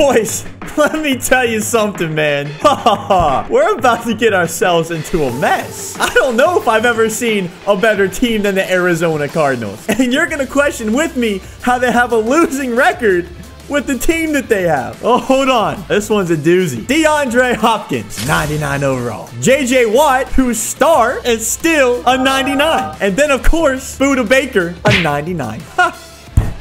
Boys, let me tell you something, man. Ha ha ha. We're about to get ourselves into a mess. I don't know if I've ever seen a better team than the Arizona Cardinals. And you're going to question with me how they have a losing record with the team that they have. Oh, hold on. This one's a doozy. DeAndre Hopkins, 99 overall. JJ Watt, whose star is still a 99. And then, of course, Budda Baker, a 99.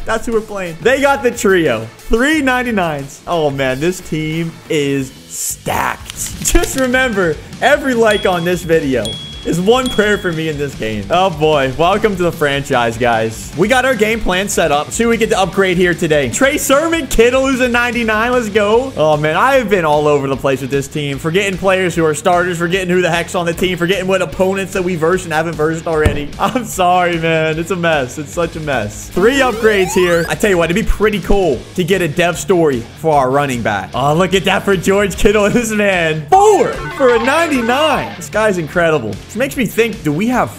That's who we're playing. They got the trio. 399s. Oh, man, this team is stacked. Just remember, every like on this video is one prayer for me in this game. Oh boy, welcome to the franchise, guys. We got our game plan set up. See, we get to upgrade here today. Trey Sermon, Kittle, who's a 99. Let's go. Oh man, I've been all over the place with this team, forgetting players who are starters, forgetting who the heck's on the team, forgetting what opponents that we versed and haven't versed already. I'm sorry, man. It's a mess. It's such a mess. Three upgrades here. I tell you what, it'd be pretty cool to get a dev story for our running back. Oh, look at that for George Kittle. This man, four for a 99. This guy's incredible. Which makes me think, do we have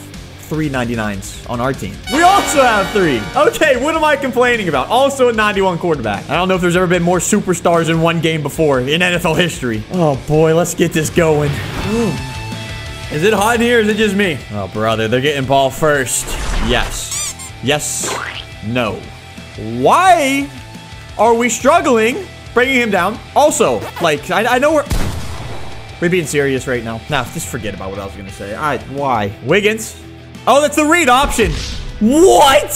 three 99s on our team? We also have three. Okay, what am I complaining about? Also a 91 quarterback. I don't know if there's ever been more superstars in one game before in NFL history. Oh boy, let's get this going. Ooh. Is it hot in here? Is it just me? Oh, brother, they're getting ball first. Yes. Yes. No. Why are we struggling bringing him down? Also, like, I, I know we're... We're being serious right now. Now, just forget about what I was going to say. I, why? Wiggins. Oh, that's the read option. What?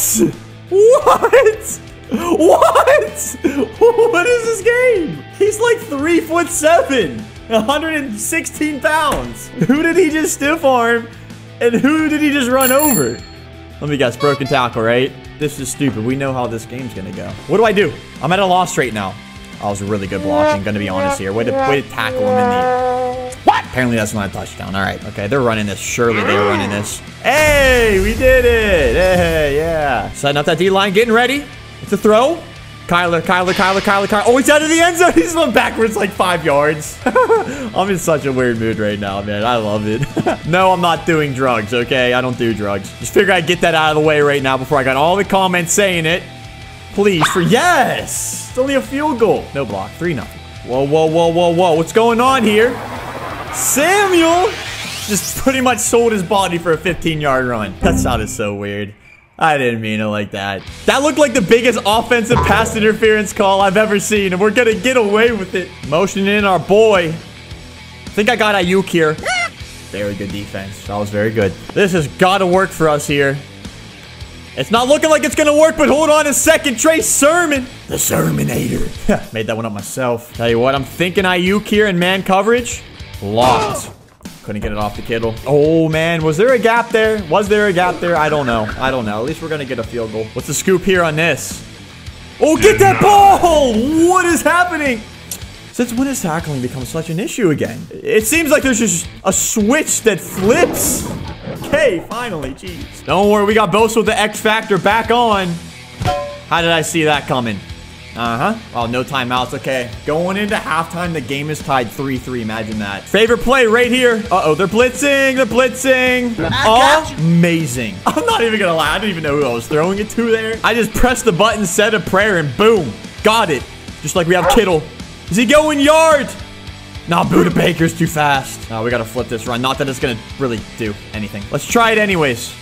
What? What? What is this game? He's like three foot seven, 116 pounds. Who did he just stiff arm? And who did he just run over? Let me guess, broken tackle, right? This is stupid. We know how this game's gonna go. What do I do? I'm at a loss right now. I was a really good blocking, gonna be honest here. Way to, way to tackle him in the... What? Apparently that's not a touchdown. All right, okay, they're running this. Surely they're running this. Hey, we did it. Hey, yeah. Setting up that D-line, getting ready. It's a throw. Kyler, Kyler, Kyler, Kyler, Kyler. Oh, he's out of the end zone. He's going backwards like five yards. I'm in such a weird mood right now, man. I love it. no, I'm not doing drugs, okay? I don't do drugs. Just figure I'd get that out of the way right now before I got all the comments saying it. Please, for yes. It's only a field goal. No block. 3 nothing. Whoa, whoa, whoa, whoa, whoa. What's going on here? Samuel just pretty much sold his body for a 15-yard run. That sounded so weird. I didn't mean it like that. That looked like the biggest offensive pass interference call I've ever seen, and we're gonna get away with it. Motioning in our boy. I think I got Aiyuk here. Very good defense. That was very good. This has got to work for us here. It's not looking like it's gonna work, but hold on a second. Trey Sermon. The Sermonator. Made that one up myself. Tell you what, I'm thinking Aiyuk here in man coverage. Locked. Couldn't get it off the Kittle. Oh, man. Was there a gap there? Was there a gap there? I don't know. I don't know. At least we're going to get a field goal. What's the scoop here on this? Oh, get that ball! What is happening? Since when has tackling become such an issue again? It seems like there's just a switch that flips. Okay, finally. Jeez. Don't worry. We got Bosa with the X Factor back on. How did I see that coming? Uh-huh. Oh, no timeouts. Okay. Going into halftime, the game is tied 3-3. Imagine that. Favorite play right here. Uh-oh, they're blitzing. They're blitzing. Oh. Amazing. I'm not even gonna lie. I didn't even know who I was throwing it to there. I just pressed the button, said a prayer, and boom. Got it. Just like we have Kittle. Is he going yard? Nah, Budda Baker's too fast. Oh, we gotta flip this run. Not that it's gonna really do anything. Let's try it anyways.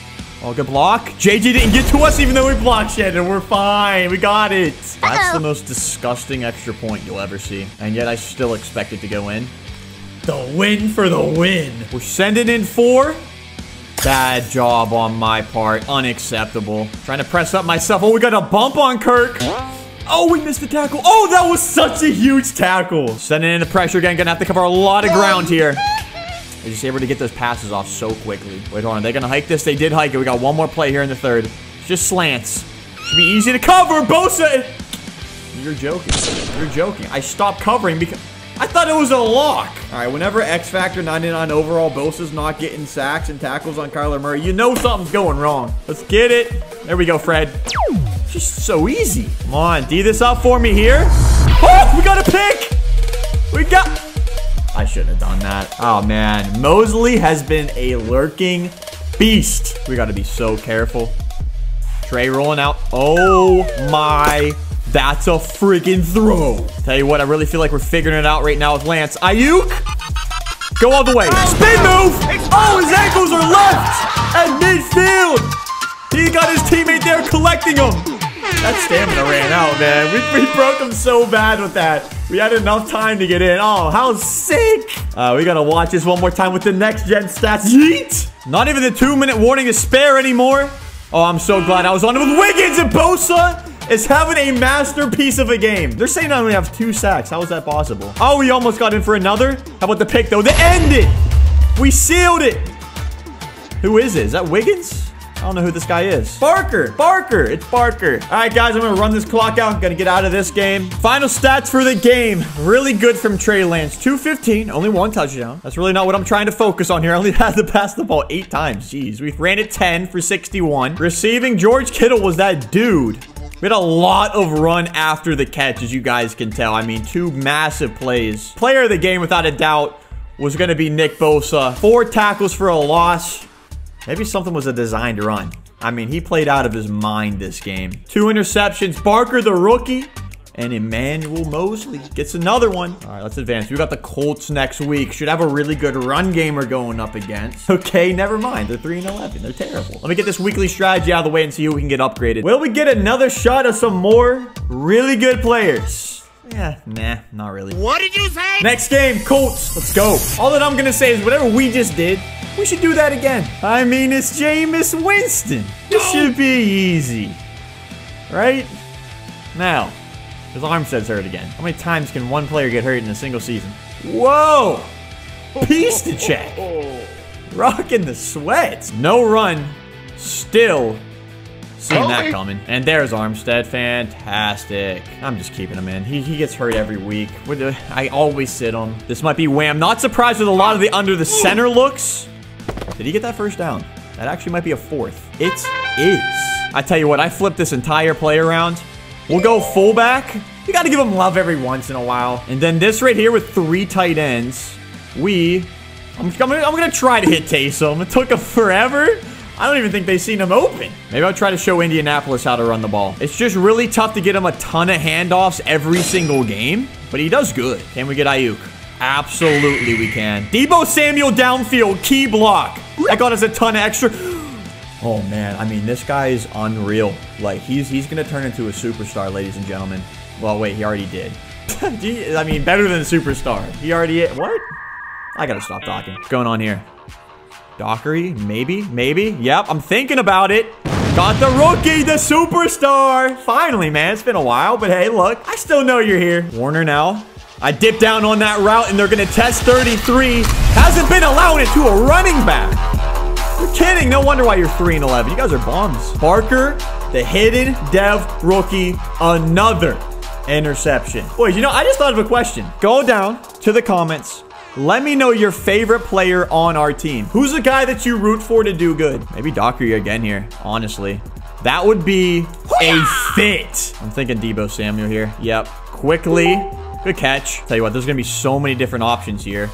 Oh, good block. JJ didn't get to us even though we blocked it, and we're fine. We got it. That's the most disgusting extra point you'll ever see. And yet I still expect it to go in. The win for the win. We're sending in four. Bad job on my part. Unacceptable. Trying to press up myself. Oh, we got a bump on Kirk. Oh, we missed the tackle. Oh, that was such a huge tackle. Sending in the pressure again. Gonna have to cover a lot of ground here. They're just able to get those passes off so quickly. Wait, hold on. Are they to hike this? They did hike it. We got one more play here in the third. Just slants. Should be easy to cover. Bosa. You're joking. You're joking. I stopped covering because I thought it was a lock. All right, whenever X Factor 99 overall, Bosa's not getting sacks and tackles on Kyler Murray, you know something's going wrong. Let's get it. There we go, Fred. Just so easy. Come on, D this up for me here. Oh, we got a pick. We got... I shouldn't have done that. Oh, man. Moseley has been a lurking beast. We got to be so careful. Trey rolling out. Oh, my That's a freaking throw. Tell you what, I really feel like we're figuring it out right now with Lance. Aiyuk, go all the way. Spin move. Oh, his ankles are left at midfield. He got his teammate there collecting him. That stamina ran out, man. We, we broke him so bad with that. We had enough time to get in. Oh, how sick. Uh, we got to watch this one more time with the next gen stats. Yeet. Not even the two minute warning to spare anymore. Oh, I'm so glad I was on it with Wiggins and Bosa is having a masterpiece of a game. They're saying I only have two sacks. How is that possible? Oh, we almost got in for another. How about the pick, though? The end it. We sealed it. Who is it? Is that Wiggins? I don't know who this guy is. Barker. Barker. It's Barker. All right, guys, I'm going to run this clock out. I'm going to get out of this game. Final stats for the game. Really good from Trey Lance. 215. Only one touchdown. That's really not what I'm trying to focus on here. I only had to pass the ball eight times. Jeez. We ran it 10 for 61. Receiving, George Kittle was that dude. We had a lot of run after the catch, as you guys can tell. I mean, two massive plays. Player of the game, without a doubt, was going to be Nick Bosa. Four tackles for a loss. Maybe something was a designed run. I mean, he played out of his mind this game. Two interceptions. Barker, the rookie, and Emmanuel Moseley gets another one. All right, let's advance. We got the Colts next week. Should have a really good run game we're going up against. Okay, never mind. They're 3 and 11. They're terrible. Let me get this weekly strategy out of the way and see who we can get upgraded. Will we get another shot of some more really good players? Yeah, nah, not really. What did you say? Next game, Colts. Let's go. All that I'm going to say is whatever we just did, we should do that again. I mean, it's Jameis Winston. This should be easy. Right? Now, his Armstead's hurt again. How many times can one player get hurt in a single season? Whoa! Piece to check. Rocking the sweats. No run. Still seeing that coming. And there's Armstead. Fantastic. I'm just keeping him in. He, he gets hurt every week. The, I always sit him. This might be Wham. Not surprised with a lot of the under the center looks. Did he get that first down? That actually might be a fourth. It is. I tell you what, I flipped this entire play around. We'll go fullback. You got to give him love every once in a while. And then this right here with three tight ends. We... I'm, I'm, gonna, I'm gonna try to hit Taysom. It took him forever. I don't even think they've seen him open. Maybe I'll try to show Indianapolis how to run the ball. It's just really tough to get him a ton of handoffs every single game, but he does good. Can we get Aiyuk? Absolutely we can. Deebo Samuel downfield, key block. That got us a ton of extra. Oh man, I mean this guy is unreal. Like he's he's gonna turn into a superstar, ladies and gentlemen. Well, wait, he already did. I mean, better than superstar. He already what? I gotta stop talking. What's going on here? Dockery? Maybe? Maybe? Yep, I'm thinking about it. Got the rookie, the superstar. Finally, man. It's been a while, but hey, look. I still know you're here. Warner now. I dipped down on that route, and they're going to test 33. Hasn't been allowing it to a running back. You're kidding. No wonder why you're 3 and 11. You guys are bombs. Barker, the hidden dev rookie, another interception. Boys, you know, I just thought of a question. Go down to the comments. Let me know your favorite player on our team. Who's the guy that you root for to do good? Maybe Dockery again here, honestly. That would be a fit. I'm thinking Deebo Samuel here. Yep. Quickly. Good catch. Tell you what, there's to be so many different options here.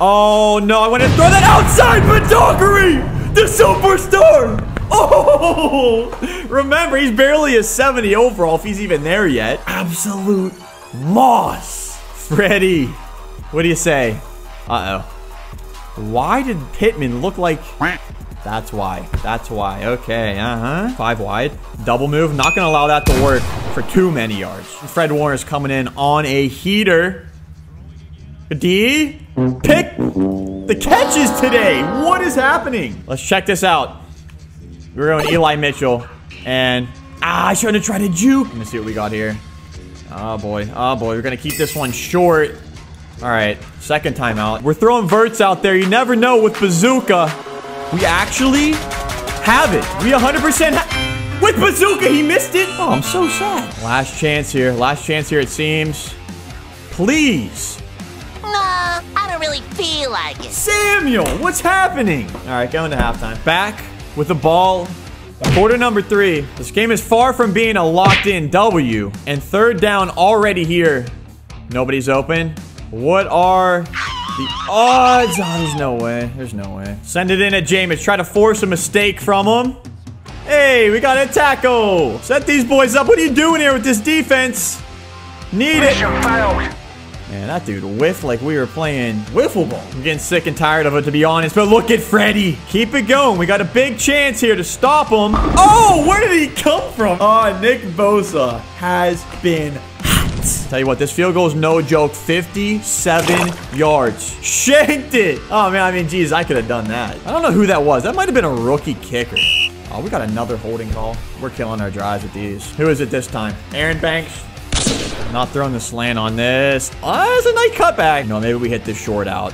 Oh, no. I want to throw that outside, but Dockery, the superstar. Oh, remember, he's barely a 70 overall if he's even there yet. Absolute loss. Freddie. What do you say? Uh-oh. Why did Pittman look like... That's why. That's why. Okay, uh-huh. Five wide. Double move. Not going to allow that to work for too many yards. Fred Warner's coming in on a heater. D. Pick the catches today. What is happening? Let's check this out. We're going Eli Mitchell. And... Ah, I shouldn't have tried to juke. Let me see what we got here. Oh, boy. Oh, boy. We're going to keep this one short. All right, second timeout. We're throwing verts out there. You never know with Bazooka. We actually have it. We 100% With Bazooka, he missed it. Oh, I'm so sad. Last chance here. Last chance here, it seems. Please. Nah, I don't really feel like it. Samuel, what's happening? All right, going to halftime. Back with the ball. Quarter number three. This game is far from being a locked-in W. And third down already here. Nobody's open. What are the odds? Oh, there's no way. There's no way. Send it in at Jameis. Try to force a mistake from him. Hey, we got a tackle. Set these boys up. What are you doing here with this defense? Need it. Man, that dude whiffed like we were playing wiffle ball. I'm getting sick and tired of it, to be honest. But look at Freddy. Keep it going. We got a big chance here to stop him. Oh, where did he come from? Oh, Nick Bosa has been Tell you what, this field goal is no joke. 57 yards. Shanked it. Oh, man, I mean, geez, I could have done that. I don't know who that was. That might have been a rookie kicker. Oh, we got another holding call. We're killing our drives with these. Who is it this time? Aaron Banks. Not throwing the slant on this. Oh, that's a nice cutback. No, maybe we hit this short out.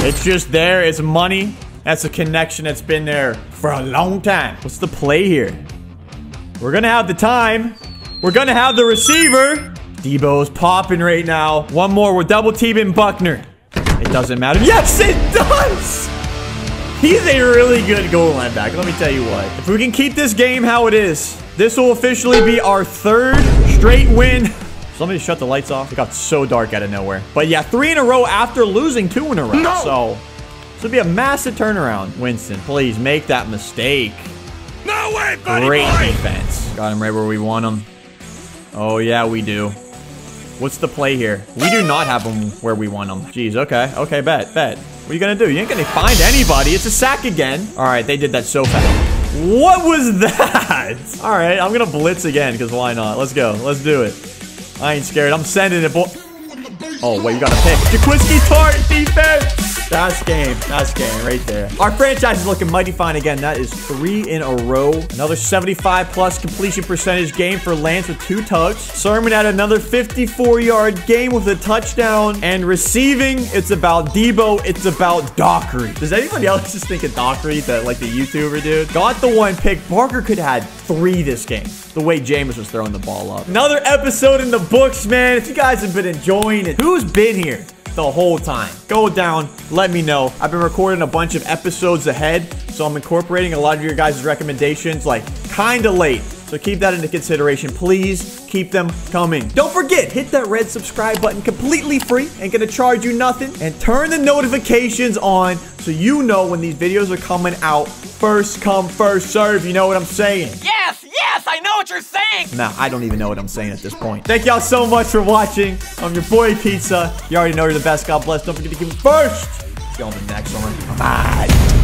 It's just there. It's money. That's a connection that's been there for a long time. What's the play here? We're going to have the time. We're going to have the receiver. Deebo's popping right now. One more. We're double teaming Buckner. It doesn't matter. Yes, it does. He's a really good goal line back. Let me tell you what. If we can keep this game how it is, this will officially be our third straight win. Let Somebody shut the lights off. It got so dark out of nowhere. But yeah, three in a row after losing two in a row. No. So this would be a massive turnaround. Winston, please make that mistake. No way, buddy Great boy. defense. Got him right where we want him. Oh, yeah, we do. What's the play here? We do not have them where we want them. Jeez, okay. Okay, bet, bet. What are you gonna do? You ain't gonna find anybody. It's a sack again. All right, they did that so fast. What was that? All right, I'm gonna blitz again, because why not? Let's go. Let's do it. I ain't scared. I'm sending it, boy. Oh, wait, you got to pick. Jaquiski Tartt defense. That's game. That's game right there. Our franchise is looking mighty fine again. That is three in a row. Another 75 plus completion percentage game for Lance with two tugs. Sermon had another 54 yard game with a touchdown. And receiving, it's about Deebo. It's about Dockery. Does anybody else just think of Dockery, the, like the YouTuber dude? Got the one pick. Barker could have had three this game the way Jameis was throwing the ball up. Another episode in the books, man. If you guys have been enjoying it, who's been here? The whole time. Go down, let me know. I've been recording a bunch of episodes ahead, so I'm incorporating a lot of your guys' recommendations like kinda late. So keep that into consideration. Please keep them coming. Don't forget, hit that red subscribe button completely free. Ain't gonna charge you nothing. And turn the notifications on so you know when these videos are coming out. First come, first serve. You know what I'm saying? Yes, yes, I know what you're saying. Nah, I don't even know what I'm saying at this point. Thank y'all so much for watching. I'm your boy Pizza. You already know you're the best. God bless. Don't forget to give me first. See you on the next one. Bye.